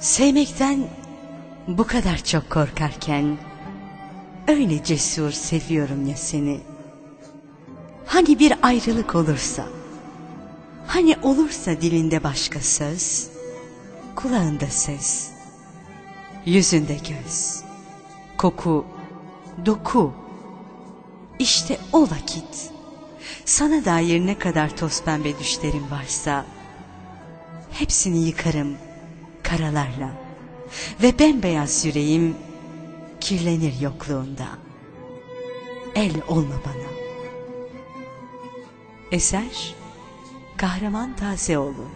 Sevmekten bu kadar çok korkarken öyle cesur seviyorum ya seni. Hani bir ayrılık olursa, hani olursa dilinde başka söz, kulağında ses, yüzünde göz, koku, doku. İşte o vakit sana dair ne kadar toz pembe düşlerim varsa hepsini yıkarım karalarla ve bembeyaz yüreğim kirlenir yokluğunda. El olma bana. Eser Kahraman Tazeoğlu